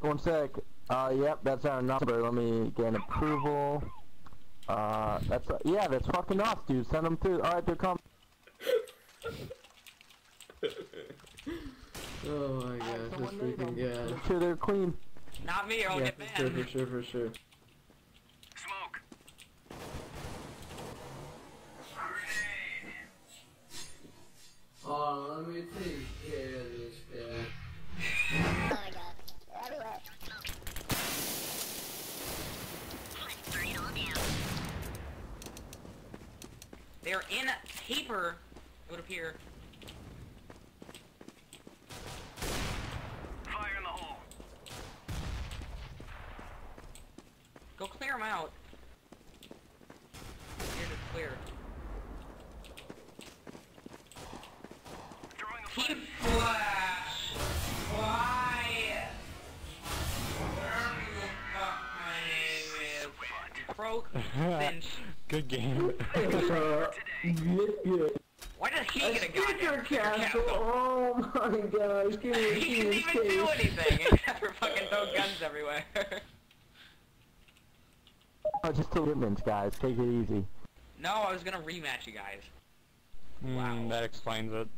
One sec. Uh, yep, that's our number. Let me get an approval. Uh, that's, uh, yeah, that's fucking us, dude. Send them through. Alright, they're coming. Oh my gosh, this freaking them. guy. Make sure they're clean. Not me, or I'll Yeah, get for sure, for sure, for sure. They're in paper, it would appear. Fire in the hole. Go clear them out. Clear to clear. Throwing a Croak, Finch. Good game. Why does he A get a sticker goddamn castle! Oh my gosh, give me a He key didn't in even do anything except for fucking throw guns everywhere. oh, just two shipments, guys. Take it easy. no, I was gonna rematch you guys. Mm, Wow. that explains it.